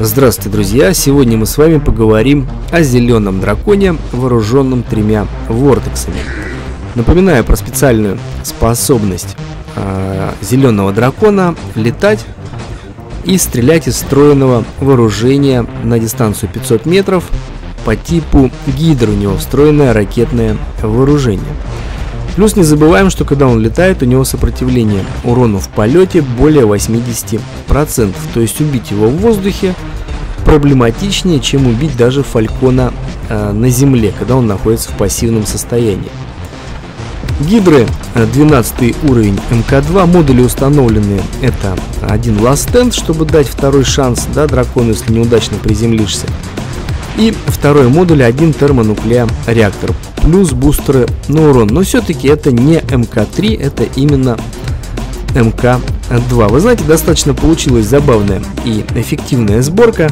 Здравствуйте, друзья! Сегодня мы с вами поговорим о зеленом драконе, вооруженном тремя вортексами. Напоминаю про специальную способность э, зеленого дракона летать и стрелять из встроенного вооружения на дистанцию 500 метров по типу гидр у него встроенное ракетное вооружение. Плюс не забываем, что когда он летает, у него сопротивление урону в полете более 80%. То есть убить его в воздухе проблематичнее, чем убить даже фалькона э, на земле, когда он находится в пассивном состоянии. Гидры 12 э, уровень МК2, модули установлены, это один Last Stand, чтобы дать второй шанс, да, дракону, если неудачно приземлишься. И второй модуль один термонуклеа реактор плюс бустеры на урон. Но все-таки это не МК-3, это именно МК-2. Вы знаете, достаточно получилась забавная и эффективная сборка.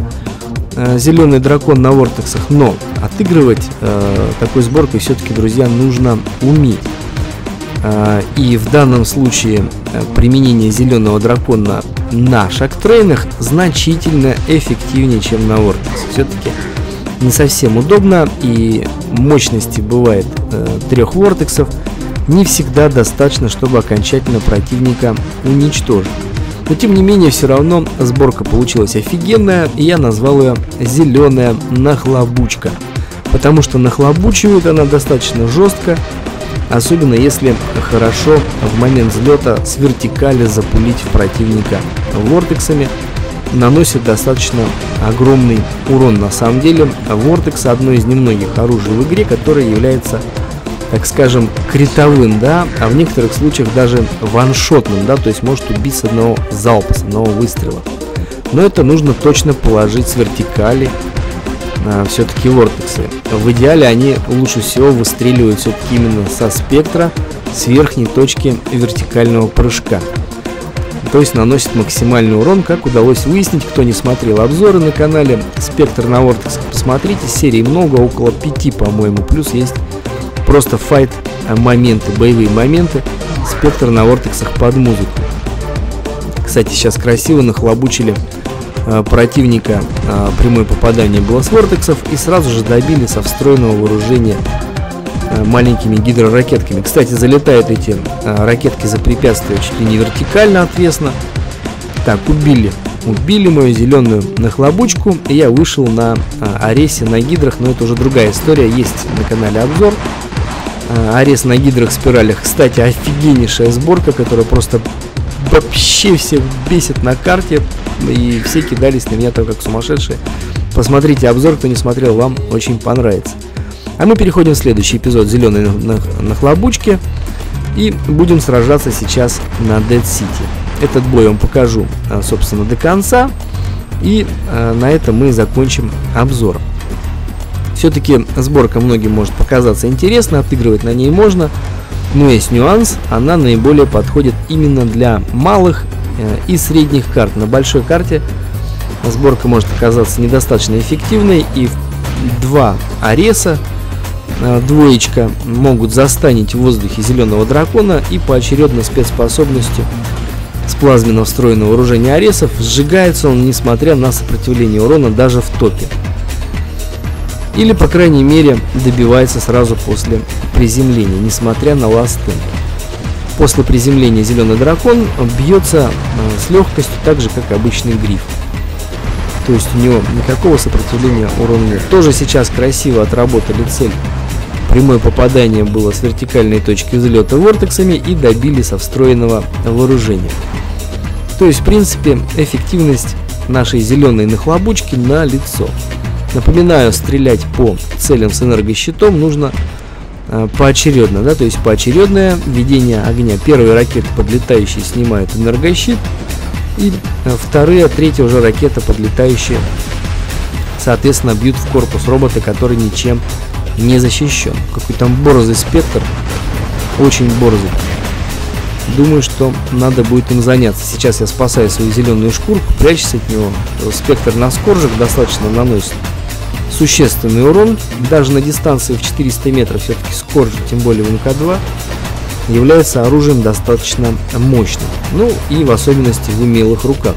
Э, Зеленый дракон на вортексах, но отыгрывать э, такой сборкой все-таки, друзья, нужно уметь. Э, и в данном случае э, применение зеленого дракона на шагтрейнах значительно эффективнее, чем на вортексе. Все-таки не совсем удобно и мощности бывает э, трех вортексов не всегда достаточно, чтобы окончательно противника уничтожить. Но тем не менее, все равно сборка получилась офигенная, и я назвал ее «Зеленая нахлобучка». Потому что нахлобучивает она достаточно жестко, особенно если хорошо в момент взлета с вертикали запулить в противника вортексами – наносит достаточно огромный урон. На самом деле, Vortex одно из немногих оружий в игре, которое является, так скажем, критовым, да, а в некоторых случаях даже ваншотным, да, то есть может убить с одного залпа, с одного выстрела. Но это нужно точно положить с вертикали а, все-таки вортексы. В идеале они лучше всего выстреливают все-таки именно со спектра с верхней точки вертикального прыжка то есть наносит максимальный урон, как удалось выяснить, кто не смотрел обзоры на канале Спектр на Вортекс, посмотрите, серий много, около 5, по-моему, плюс есть просто файт моменты, боевые моменты Спектр на Вортексах под музыку. Кстати, сейчас красиво нахлобучили э, противника, э, прямое попадание было с Вортексов и сразу же добили со встроенного вооружения маленькими гидроракетками. Кстати, залетают эти э, ракетки за препятствия чуть ли не вертикально отвесно. Так, убили. Убили мою зеленую нахлобучку, и я вышел на э, Аресе на гидрах, но это уже другая история, есть на канале обзор. Арес на гидрах спиралях. Кстати, офигеннейшая сборка, которая просто вообще всех бесит на карте, и все кидались на меня так как сумасшедшие. Посмотрите обзор, кто не смотрел, вам очень понравится. А мы переходим в следующий эпизод зеленой нахлобучки и будем сражаться сейчас на Dead City. Этот бой я вам покажу, а, собственно, до конца. И а, на этом мы закончим обзор. Все-таки сборка многим может показаться интересно, отыгрывать на ней можно. Но есть нюанс, она наиболее подходит именно для малых э, и средних карт. На большой карте сборка может оказаться недостаточно эффективной и два ареса Э, двоечка могут застанить в воздухе зеленого дракона и поочередно спецспособностью с плазменно встроенного вооружения Аресов сжигается он, несмотря на сопротивление урона даже в топе. Или, по крайней мере, добивается сразу после приземления, несмотря на ласты. После приземления зеленый дракон бьется э, с легкостью, так же, как обычный гриф. То есть у него никакого сопротивления урона нет. Тоже сейчас красиво отработали цель Прямое попадание было с вертикальной точки взлета вортексами и добили со встроенного вооружения. То есть, в принципе, эффективность нашей зеленой нахлобучки на лицо. Напоминаю, стрелять по целям с энергощитом нужно э, поочередно, да, то есть поочередное введение огня. Первые ракеты подлетающие снимают энергощит, и э, вторые, третья уже ракета подлетающая, соответственно, бьют в корпус робота, который ничем не защищен. Какой там борзый спектр. Очень борзый. Думаю, что надо будет им заняться. Сейчас я спасаю свою зеленую шкурку, прячусь от него. Спектр на скоржик достаточно наносит существенный урон. Даже на дистанции в 400 метров все-таки скоржик, тем более в МК-2, является оружием достаточно мощным. Ну и в особенности в умелых руках.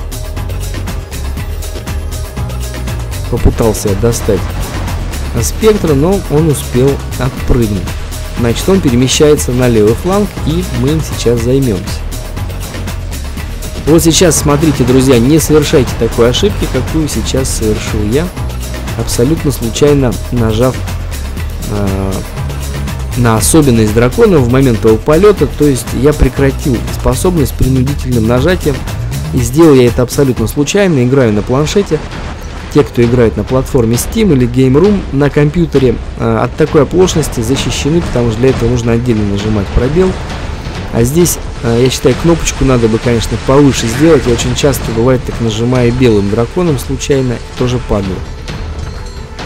попытался достать спектра, но он успел отпрыгнуть. Значит, он перемещается на левый фланг, и мы им сейчас займемся. Вот сейчас, смотрите, друзья, не совершайте такой ошибки, какую сейчас совершил я, абсолютно случайно нажав э, на особенность дракона в момент его полета, то есть я прекратил способность принудительным нажатием, и сделал я это абсолютно случайно, играю на планшете, те, кто играет на платформе Steam или Game Room на компьютере, э, от такой оплошности защищены, потому что для этого нужно отдельно нажимать пробел. А здесь, э, я считаю, кнопочку надо бы, конечно, повыше сделать. Я очень часто бывает так нажимаю белым драконом случайно тоже падаю.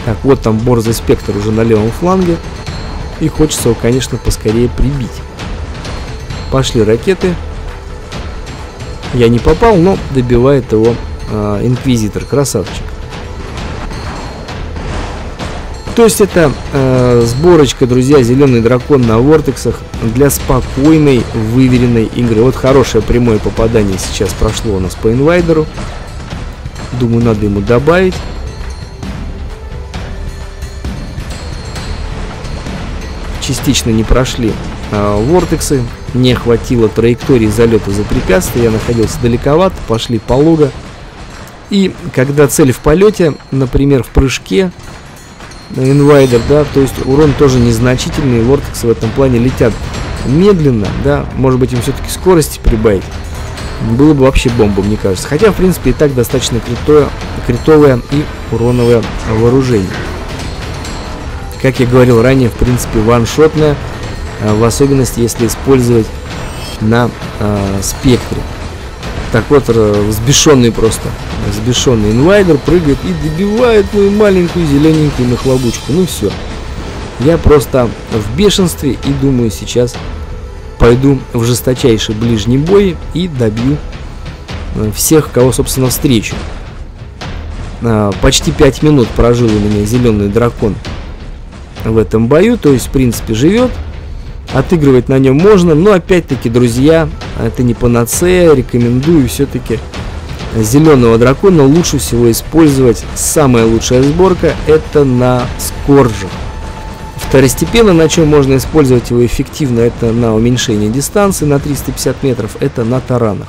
Так, вот там борзый спектр уже на левом фланге. И хочется его, конечно, поскорее прибить. Пошли ракеты. Я не попал, но добивает его э, инквизитор. Красавчик. То есть это э, сборочка, друзья, зеленый дракон на вортексах для спокойной, выверенной игры. Вот хорошее прямое попадание сейчас прошло у нас по инвайдеру. Думаю, надо ему добавить. Частично не прошли э, вортексы, не хватило траектории залета за препятствие, я находился далековато, пошли полого. И когда цель в полете, например, в прыжке, инвайдер, да, то есть урон тоже незначительный, вортексы в этом плане летят медленно, да, может быть им все-таки скорости прибавить, было бы вообще бомба, мне кажется. Хотя, в принципе, и так достаточно критое, критовое и уроновое вооружение. Как я говорил ранее, в принципе, ваншотное, а, в особенности, если использовать на э, спектре. Так вот, взбешенный просто, взбешенный инвайдер прыгает и добивает мою маленькую зелененькую нахлобучку. Ну все. Я просто в бешенстве и думаю сейчас пойду в жесточайший ближний бой и добью э, всех, кого, собственно, встречу. А, почти 5 минут прожил у меня зеленый дракон в этом бою, то есть, в принципе, живет. Отыгрывать на нем можно, но опять-таки, друзья, это не панацея, рекомендую все-таки зеленого дракона лучше всего использовать. Самая лучшая сборка это на скоржах. Второстепенно, на чем можно использовать его эффективно, это на уменьшение дистанции на 350 метров, это на таранах.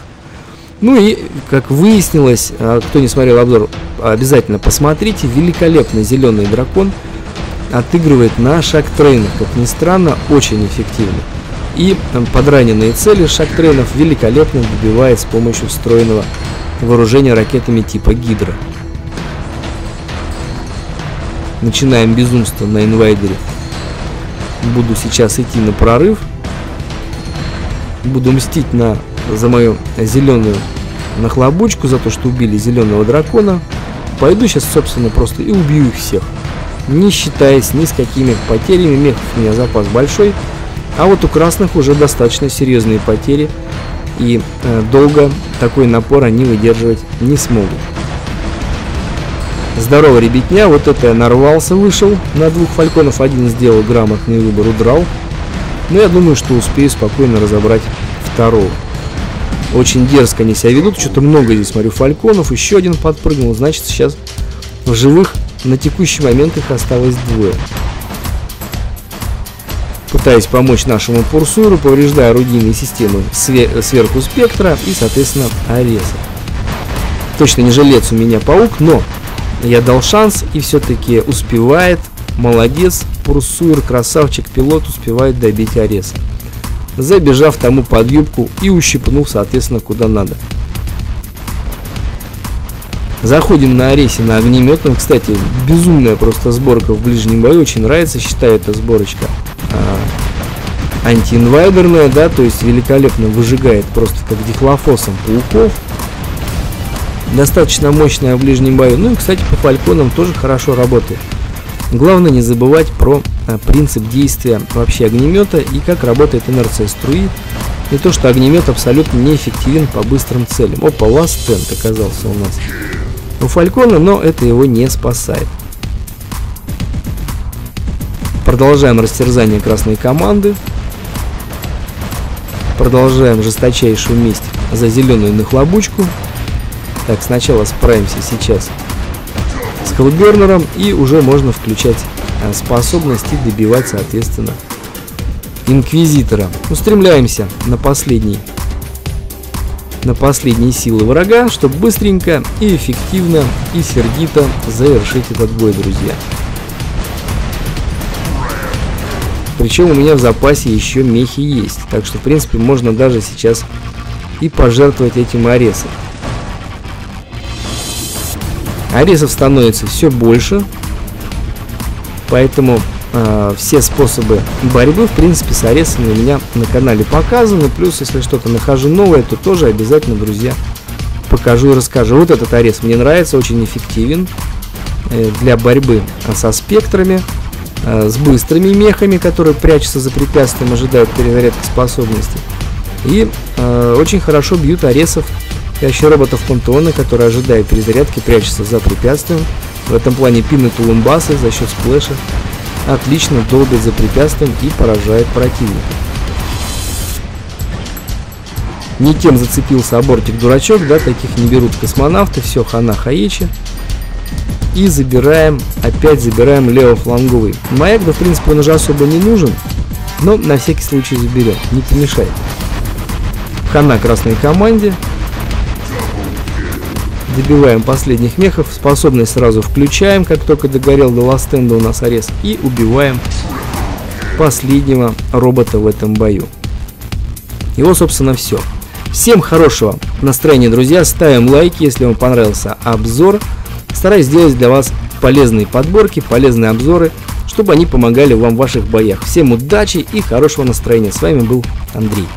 Ну и, как выяснилось, а, кто не смотрел обзор, обязательно посмотрите, великолепный зеленый дракон – отыгрывает на шаг-трейнах, как ни странно, очень эффективно. И подраненные цели шаг-трейнов великолепно добивает с помощью встроенного вооружения ракетами типа Гидра. Начинаем безумство на инвайдере. Буду сейчас идти на прорыв. Буду мстить на, за мою зеленую нахлобучку, за то, что убили зеленого дракона. Пойду сейчас, собственно, просто и убью их всех не считаясь ни с какими потерями. Мехов у меня запас большой, а вот у красных уже достаточно серьезные потери, и э, долго такой напор они выдерживать не смогут. Здорово, ребятня, вот это я нарвался, вышел на двух фальконов, один сделал грамотный выбор, удрал. Но я думаю, что успею спокойно разобрать второго. Очень дерзко они себя ведут, что-то много здесь, смотрю, фальконов, еще один подпрыгнул, значит сейчас в живых на текущий момент их осталось двое. Пытаясь помочь нашему Пурсуру, повреждая орудийные системы сверху спектра и, соответственно, Ареса. Точно не жилец у меня паук, но я дал шанс и все-таки успевает. Молодец, Пурсуер, красавчик, пилот успевает добить Ареса. Забежав тому под юбку и ущипнув, соответственно, куда надо. Заходим на Аресе на огнеметном. Кстати, безумная просто сборка в ближнем бою. Очень нравится, считаю, эта сборочка а, антиинвайдерная, да, то есть великолепно выжигает просто как дихлофосом пауков. Достаточно мощная в ближнем бою. Ну и, кстати, по фальконам тоже хорошо работает. Главное не забывать про а, принцип действия вообще огнемета и как работает инерция струи. И то, что огнемет абсолютно неэффективен по быстрым целям. Опа, ласт оказался у нас у Фалькона, но это его не спасает. Продолжаем растерзание красной команды. Продолжаем жесточайшую месть за зеленую нахлобучку. Так, сначала справимся сейчас с Хеллбернером и уже можно включать э, способности добивать, соответственно, Инквизитора. Устремляемся на последний на последние силы врага, чтобы быстренько и эффективно и сердито завершить этот бой, друзья. Причем у меня в запасе еще мехи есть. Так что, в принципе, можно даже сейчас и пожертвовать этим аресом. Аресов становится все больше. Поэтому э, все способы борьбы, в принципе, с аресами у меня на канале показаны. Плюс, если что-то нахожу новое, то тоже обязательно, друзья, покажу и расскажу. Вот этот арес мне нравится, очень эффективен э, для борьбы со спектрами. Э, с быстрыми мехами, которые прячутся за препятствием, ожидают перезарядки способностей. И э, очень хорошо бьют аресов и роботов пантеона, которые ожидают перезарядки, прячутся за препятствием. В этом плане пины тулумбасы за счет сплэша отлично долбят за препятствием и поражают противника. Не тем зацепился абортик дурачок, да, таких не берут космонавты, все, хана хаечи. И забираем, опять забираем левофланговый. Маяк, да, в принципе, он уже особо не нужен. Но на всякий случай заберем, не помешает. Хана красной команде. Добиваем последних мехов. Способность сразу включаем, как только догорел до ластенда у нас арест. И убиваем последнего робота в этом бою. Его, собственно, все. Всем хорошего настроения, друзья. Ставим лайки, если вам понравился обзор. Стараюсь сделать для вас полезные подборки, полезные обзоры, чтобы они помогали вам в ваших боях. Всем удачи и хорошего настроения. С вами был Андрей.